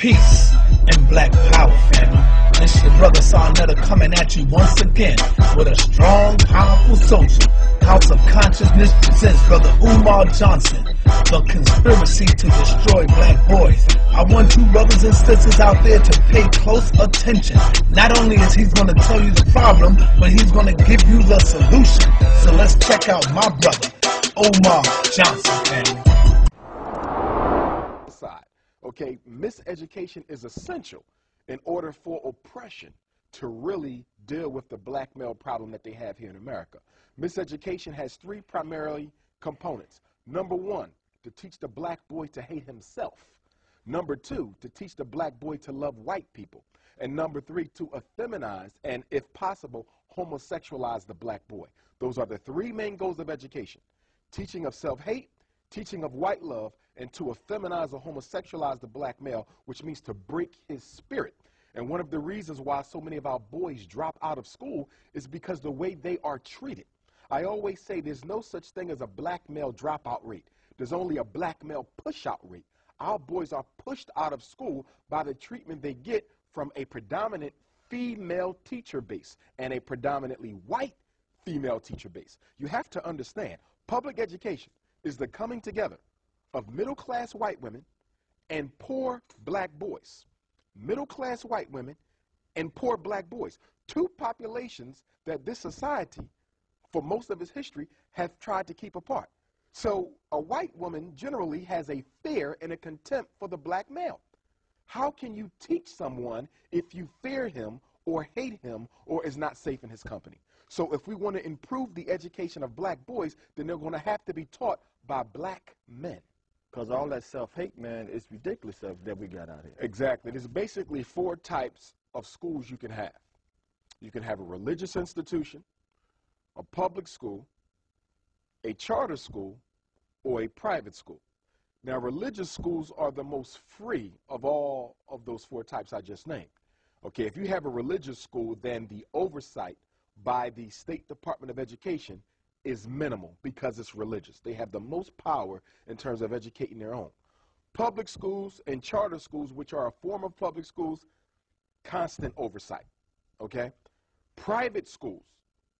Peace and black power, family. This your brother Sarnetta coming at you once again with a strong, powerful social. House of Consciousness presents Brother Umar Johnson, the conspiracy to destroy black boys. I want you brothers and sisters out there to pay close attention. Not only is he going to tell you the problem, but he's going to give you the solution. So let's check out my brother, Umar Johnson, Okay, miseducation is essential in order for oppression to really deal with the black male problem that they have here in America. Miseducation has three primarily components. Number one, to teach the black boy to hate himself. Number two, to teach the black boy to love white people. And number three, to effeminize and, if possible, homosexualize the black boy. Those are the three main goals of education teaching of self hate, teaching of white love, and to effeminize or homosexualize the black male, which means to break his spirit. And one of the reasons why so many of our boys drop out of school is because the way they are treated. I always say there's no such thing as a black male dropout rate. There's only a black male pushout rate. Our boys are pushed out of school by the treatment they get from a predominant female teacher base and a predominantly white female teacher base. You have to understand, public education is the coming together of middle class white women and poor black boys. Middle class white women and poor black boys. Two populations that this society, for most of its history, have tried to keep apart. So a white woman generally has a fear and a contempt for the black male. How can you teach someone if you fear him or hate him or is not safe in his company? So if we want to improve the education of black boys, then they're going to have to be taught by black men. Because all that self-hate, man, is ridiculous stuff that we got out here. Exactly. There's basically four types of schools you can have. You can have a religious institution, a public school, a charter school, or a private school. Now, religious schools are the most free of all of those four types I just named. Okay, if you have a religious school, then the oversight by the State Department of Education is minimal because it's religious. They have the most power in terms of educating their own. Public schools and charter schools, which are a form of public schools, constant oversight. Okay? Private schools,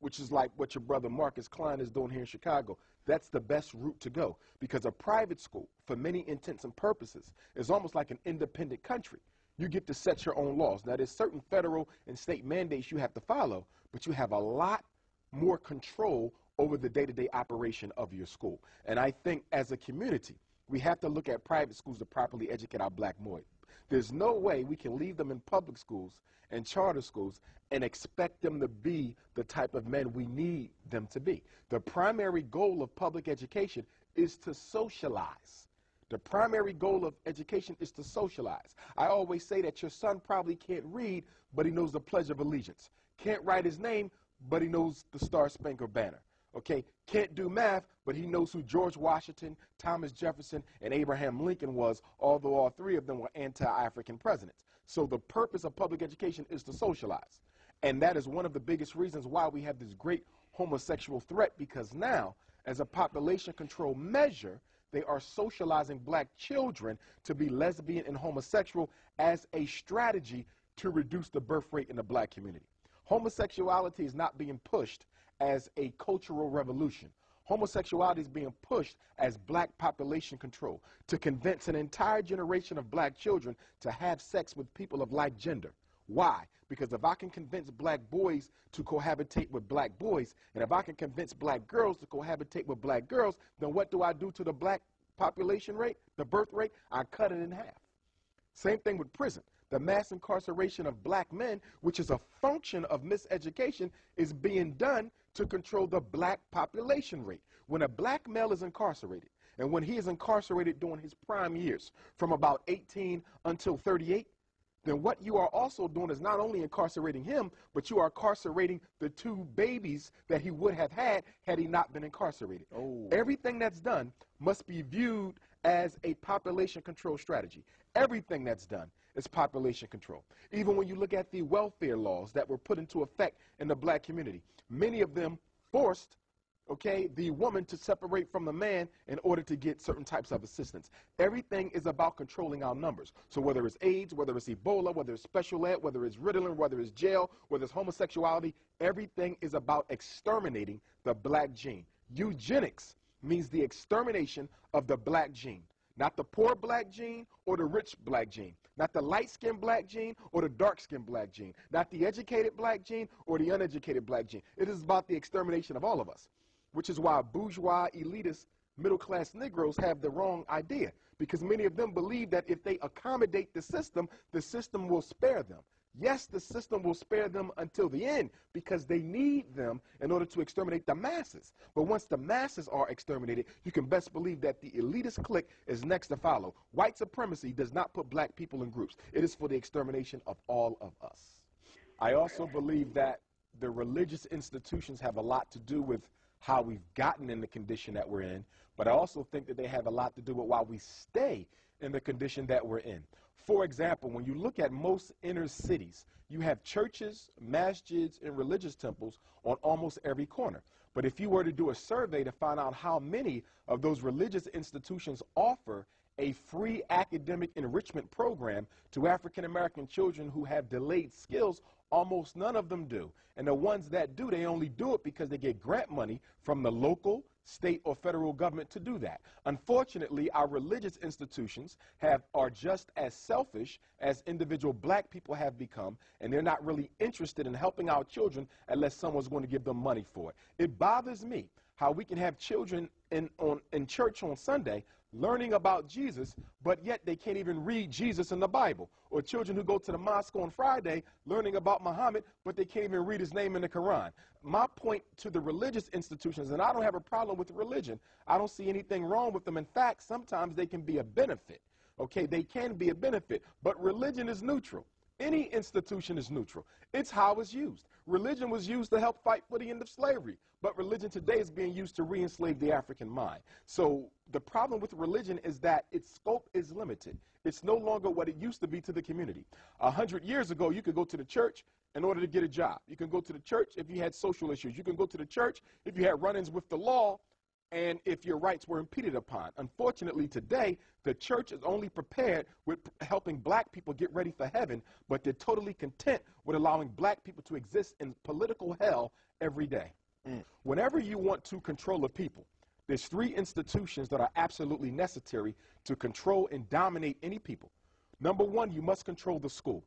which is like what your brother Marcus Klein is doing here in Chicago, that's the best route to go because a private school, for many intents and purposes, is almost like an independent country. You get to set your own laws. Now, there's certain federal and state mandates you have to follow, but you have a lot more control over the day-to-day operation of your school. And I think as a community, we have to look at private schools to properly educate our black boys. There's no way we can leave them in public schools and charter schools and expect them to be the type of men we need them to be. The primary goal of public education is to socialize. The primary goal of education is to socialize. I always say that your son probably can't read, but he knows the Pledge of Allegiance. Can't write his name, but he knows the Star Spangled Banner okay, can't do math, but he knows who George Washington, Thomas Jefferson, and Abraham Lincoln was, although all three of them were anti-African presidents. So the purpose of public education is to socialize. And that is one of the biggest reasons why we have this great homosexual threat, because now, as a population control measure, they are socializing black children to be lesbian and homosexual as a strategy to reduce the birth rate in the black community. Homosexuality is not being pushed as a cultural revolution. Homosexuality is being pushed as black population control to convince an entire generation of black children to have sex with people of like gender. Why? Because if I can convince black boys to cohabitate with black boys, and if I can convince black girls to cohabitate with black girls, then what do I do to the black population rate, the birth rate? I cut it in half. Same thing with prison. The mass incarceration of black men, which is a function of miseducation, is being done to control the black population rate. When a black male is incarcerated, and when he is incarcerated during his prime years, from about 18 until 38, then what you are also doing is not only incarcerating him, but you are incarcerating the two babies that he would have had had he not been incarcerated. Oh. Everything that's done must be viewed as a population control strategy. Everything that's done is population control. Even when you look at the welfare laws that were put into effect in the black community, many of them forced okay, the woman to separate from the man in order to get certain types of assistance. Everything is about controlling our numbers. So whether it's AIDS, whether it's Ebola, whether it's special ed, whether it's Ritalin, whether it's jail, whether it's homosexuality, everything is about exterminating the black gene. Eugenics means the extermination of the black gene. Not the poor black gene or the rich black gene. Not the light skinned black gene or the dark skinned black gene. Not the educated black gene or the uneducated black gene. It is about the extermination of all of us, which is why bourgeois, elitist, middle class Negroes have the wrong idea. Because many of them believe that if they accommodate the system, the system will spare them. Yes, the system will spare them until the end because they need them in order to exterminate the masses. But once the masses are exterminated, you can best believe that the elitist clique is next to follow. White supremacy does not put black people in groups, it is for the extermination of all of us. I also believe that the religious institutions have a lot to do with how we've gotten in the condition that we're in, but I also think that they have a lot to do with why we stay in the condition that we're in. For example, when you look at most inner cities, you have churches, masjids, and religious temples on almost every corner. But if you were to do a survey to find out how many of those religious institutions offer a free academic enrichment program to African American children who have delayed skills, almost none of them do. And the ones that do, they only do it because they get grant money from the local, state or federal government to do that. Unfortunately, our religious institutions have are just as selfish as individual black people have become, and they're not really interested in helping our children unless someone's going to give them money for it. It bothers me how we can have children in, on, in church on Sunday learning about Jesus, but yet they can't even read Jesus in the Bible. Or children who go to the mosque on Friday learning about Muhammad, but they can't even read his name in the Quran. My point to the religious institutions, and I don't have a problem with religion, I don't see anything wrong with them. In fact, sometimes they can be a benefit. Okay, they can be a benefit, but religion is neutral. Any institution is neutral. It's how it's used. Religion was used to help fight for the end of slavery, but religion today is being used to re enslave the African mind. So the problem with religion is that its scope is limited. It's no longer what it used to be to the community. A hundred years ago, you could go to the church in order to get a job. You can go to the church if you had social issues. You can go to the church if you had run ins with the law and if your rights were impeded upon. Unfortunately, today, the church is only prepared with helping black people get ready for heaven, but they're totally content with allowing black people to exist in political hell every day. Mm. Whenever you want to control a people, there's three institutions that are absolutely necessary to control and dominate any people. Number one, you must control the school.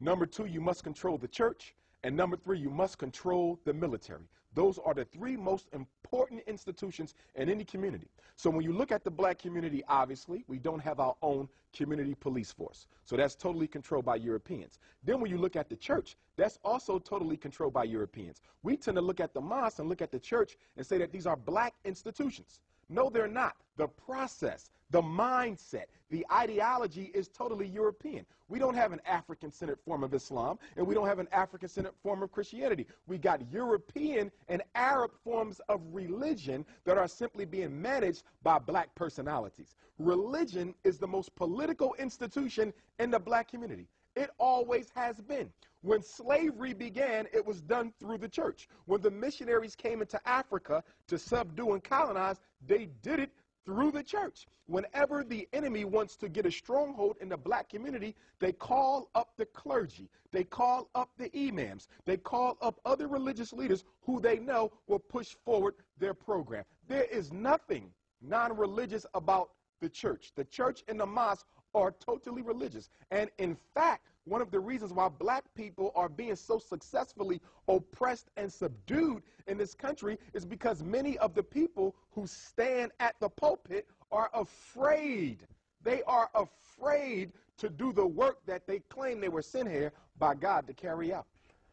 Number two, you must control the church. And number three, you must control the military. Those are the three most important institutions in any community. So when you look at the black community, obviously, we don't have our own community police force. So that's totally controlled by Europeans. Then when you look at the church, that's also totally controlled by Europeans. We tend to look at the mosque and look at the church and say that these are black institutions. No, they're not. The process, the mindset, the ideology is totally European. We don't have an African centered form of Islam, and we don't have an African centered form of Christianity. We got European and Arab forms of religion that are simply being managed by black personalities. Religion is the most political institution in the black community. It always has been. When slavery began, it was done through the church. When the missionaries came into Africa to subdue and colonize, they did it through the church. Whenever the enemy wants to get a stronghold in the black community, they call up the clergy, they call up the imams, they call up other religious leaders who they know will push forward their program. There is nothing non religious about the church. The church and the mosque are totally religious. And in fact, one of the reasons why black people are being so successfully oppressed and subdued in this country is because many of the people who stand at the pulpit are afraid. They are afraid to do the work that they claim they were sent here by God to carry out.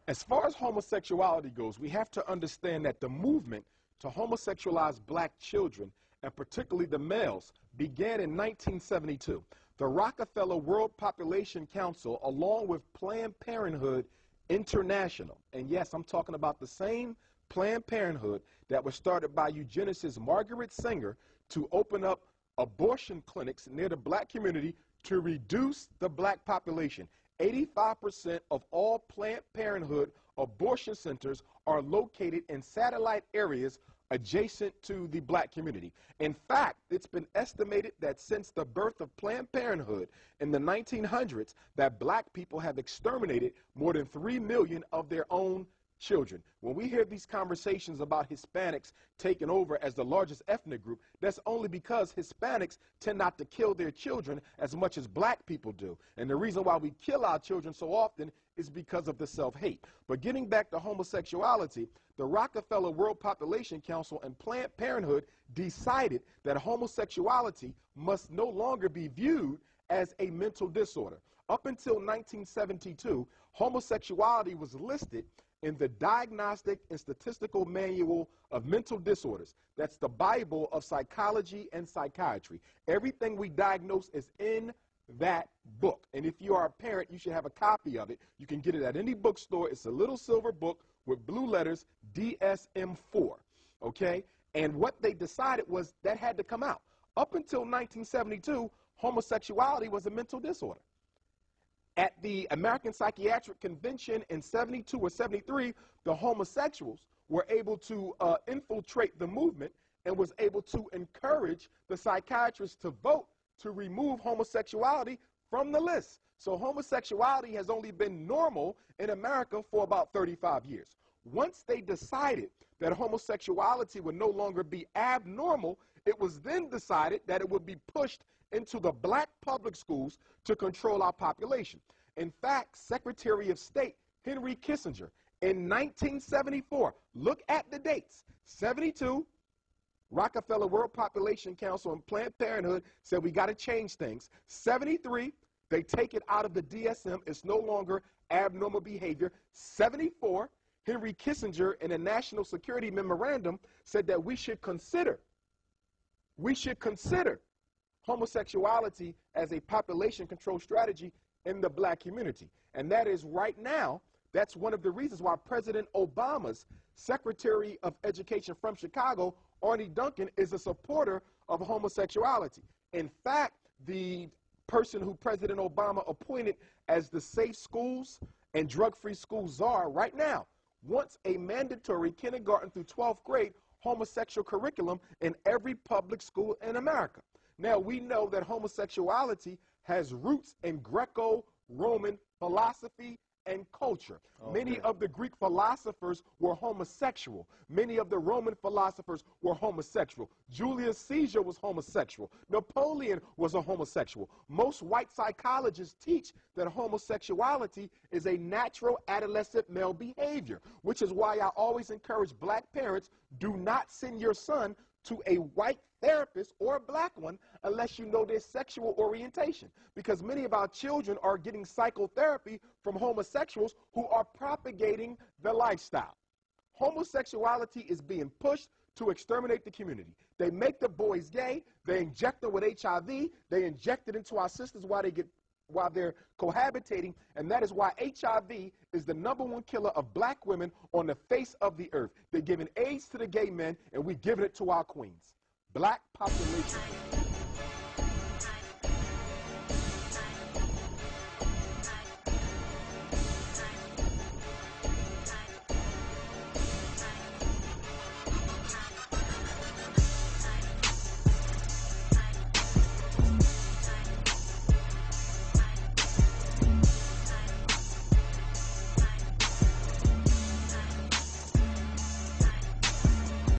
As far as homosexuality goes, we have to understand that the movement to homosexualize black children, and particularly the males, began in 1972. The Rockefeller World Population Council, along with Planned Parenthood International, and yes, I'm talking about the same Planned Parenthood that was started by eugenicist Margaret Sanger to open up abortion clinics near the black community to reduce the black population. 85% of all Planned Parenthood abortion centers are located in satellite areas adjacent to the black community. In fact, it's been estimated that since the birth of Planned Parenthood in the 1900s, that black people have exterminated more than 3 million of their own children. When we hear these conversations about Hispanics taking over as the largest ethnic group, that's only because Hispanics tend not to kill their children as much as black people do. And the reason why we kill our children so often is because of the self hate. But getting back to homosexuality, the Rockefeller World Population Council and Planned Parenthood decided that homosexuality must no longer be viewed as a mental disorder. Up until 1972, homosexuality was listed in the Diagnostic and Statistical Manual of Mental Disorders. That's the Bible of psychology and psychiatry. Everything we diagnose is in that book. And if you are a parent, you should have a copy of it. You can get it at any bookstore. It's a little silver book with blue letters DSM 4. Okay? And what they decided was that had to come out. Up until 1972, homosexuality was a mental disorder. At the American Psychiatric Convention in 72 or 73, the homosexuals were able to uh, infiltrate the movement and was able to encourage the psychiatrists to vote to remove homosexuality from the list. So homosexuality has only been normal in America for about 35 years. Once they decided that homosexuality would no longer be abnormal, it was then decided that it would be pushed into the black public schools to control our population. In fact, Secretary of State Henry Kissinger in 1974, look at the dates 72, Rockefeller World Population Council and Planned Parenthood said we got to change things. 73, they take it out of the DSM. It's no longer abnormal behavior. 74, Henry Kissinger in a national security memorandum said that we should consider, we should consider homosexuality as a population control strategy in the black community. And that is right now, that's one of the reasons why President Obama's Secretary of Education from Chicago, Arne Duncan, is a supporter of homosexuality. In fact, the person who President Obama appointed as the Safe Schools and Drug Free Schools czar right now wants a mandatory kindergarten through 12th grade homosexual curriculum in every public school in America. Now, we know that homosexuality has roots in Greco Roman philosophy and culture. Okay. Many of the Greek philosophers were homosexual. Many of the Roman philosophers were homosexual. Julius Caesar was homosexual. Napoleon was a homosexual. Most white psychologists teach that homosexuality is a natural adolescent male behavior, which is why I always encourage black parents do not send your son to a white therapist or a black one unless you know their sexual orientation. Because many of our children are getting psychotherapy from homosexuals who are propagating the lifestyle. Homosexuality is being pushed to exterminate the community. They make the boys gay, they inject them with HIV, they inject it into our sisters while they get while they're cohabitating, and that is why HIV is the number one killer of black women on the face of the earth. They're giving AIDS to the gay men, and we're giving it to our queens black population